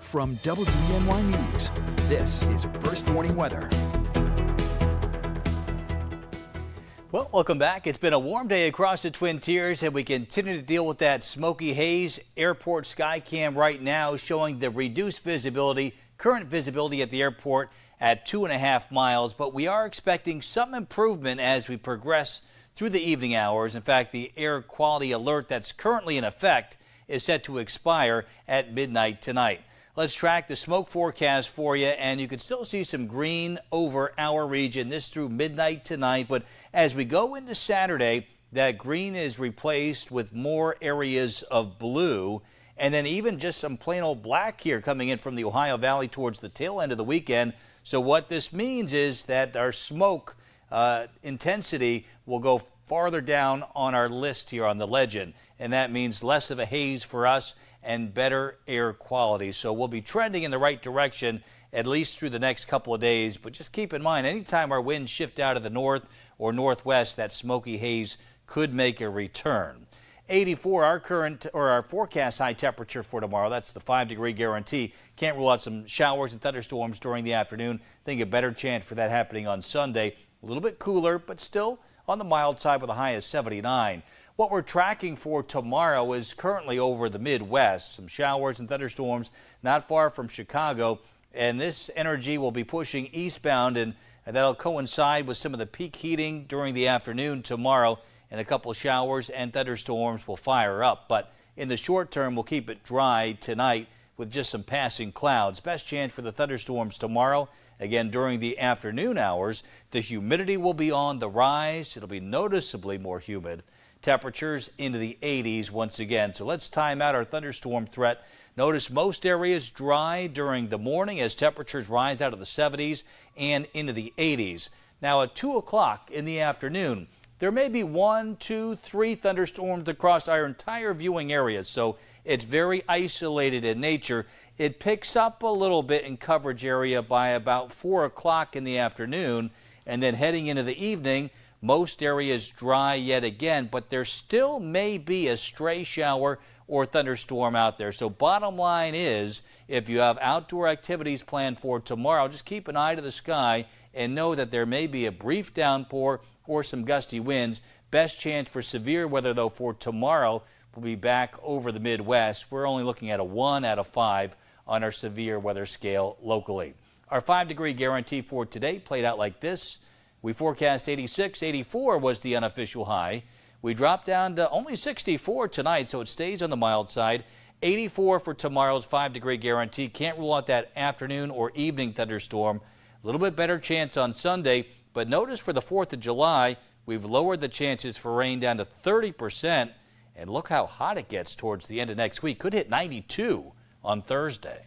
From WENY News, this is First Warning Weather. Well, welcome back. It's been a warm day across the Twin Tiers, and we continue to deal with that smoky haze. Airport Skycam right now showing the reduced visibility, current visibility at the airport at two and a half miles, but we are expecting some improvement as we progress through the evening hours. In fact, the air quality alert that's currently in effect is set to expire at midnight tonight. Let's track the smoke forecast for you, and you can still see some green over our region. This through midnight tonight, but as we go into Saturday, that green is replaced with more areas of blue. And then even just some plain old black here coming in from the Ohio Valley towards the tail end of the weekend. So what this means is that our smoke uh, intensity will go farther down on our list here on the legend, and that means less of a haze for us and better air quality. So we'll be trending in the right direction at least through the next couple of days. But just keep in mind, anytime our winds shift out of the north or northwest, that smoky haze could make a return. 84 our current or our forecast high temperature for tomorrow. That's the five degree guarantee. Can't rule out some showers and thunderstorms during the afternoon. Think a better chance for that happening on Sunday. A little bit cooler, but still on the mild side with a high of 79. What we're tracking for tomorrow is currently over the Midwest. Some showers and thunderstorms not far from Chicago. And this energy will be pushing eastbound, and that'll coincide with some of the peak heating during the afternoon tomorrow. And a couple showers and thunderstorms will fire up. But in the short term, we'll keep it dry tonight with just some passing clouds. Best chance for the thunderstorms tomorrow. Again, during the afternoon hours, the humidity will be on the rise. It'll be noticeably more humid. Temperatures into the 80s once again. So let's time out our thunderstorm threat. Notice most areas dry during the morning as temperatures rise out of the 70s and into the 80s. Now at 2 o'clock in the afternoon, there may be one, two, three thunderstorms across our entire viewing area, so it's very isolated in nature. It picks up a little bit in coverage area by about 4 o'clock in the afternoon, and then heading into the evening, most areas dry yet again, but there still may be a stray shower or thunderstorm out there. So bottom line is, if you have outdoor activities planned for tomorrow, just keep an eye to the sky and know that there may be a brief downpour or some gusty winds. Best chance for severe weather, though, for tomorrow will be back over the Midwest. We're only looking at a 1 out of 5 on our severe weather scale locally. Our 5 degree guarantee for today played out like this. We forecast 86, 84 was the unofficial high. We dropped down to only 64 tonight, so it stays on the mild side. 84 for tomorrow's 5 degree guarantee. Can't rule out that afternoon or evening thunderstorm. A little bit better chance on Sunday. But notice for the 4th of July, we've lowered the chances for rain down to 30%. And look how hot it gets towards the end of next week. Could hit 92 on Thursday.